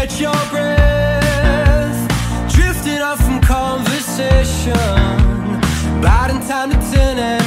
catch your breath. Drifting off from conversation. Biding time to 10